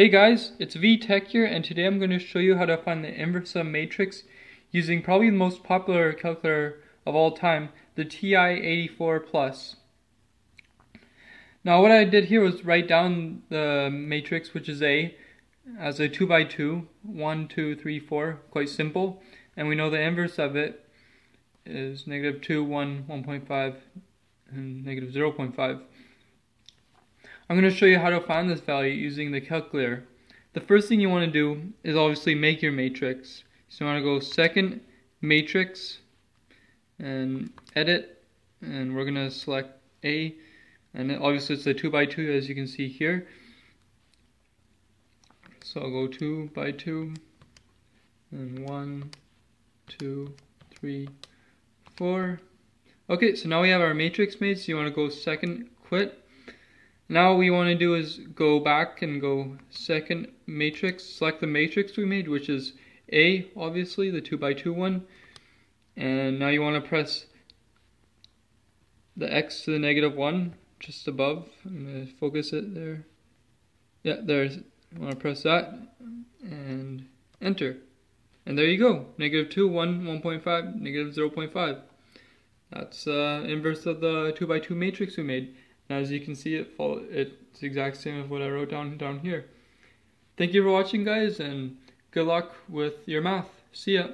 Hey guys, it's VeeTech here and today I'm going to show you how to find the inverse of matrix using probably the most popular calculator of all time, the TI-84 Plus. Now what I did here was write down the matrix which is A as a 2 by 2, 1, 2, 3, 4, quite simple, and we know the inverse of it is negative 2, 1, 1.5, and negative 0.5. I'm going to show you how to find this value using the calculator. The first thing you want to do is obviously make your matrix. So you want to go second matrix and edit and we're going to select A and obviously it's a 2 by 2 as you can see here. So I'll go 2 by 2 and 1, 2, 3, 4. Okay, so now we have our matrix made. So you want to go second quit now what we want to do is go back and go second matrix, select the matrix we made, which is A, obviously, the 2 by 2 one. And now you want to press the x to the negative 1 just above. I'm going to focus it there. Yeah, there's, I want to press that and enter. And there you go, negative 2, 1, 1.5, negative 0.5. That's uh, inverse of the 2 by 2 matrix we made. Now as you can see, it follow, it's the exact same as what I wrote down down here. Thank you for watching guys and good luck with your math. See ya.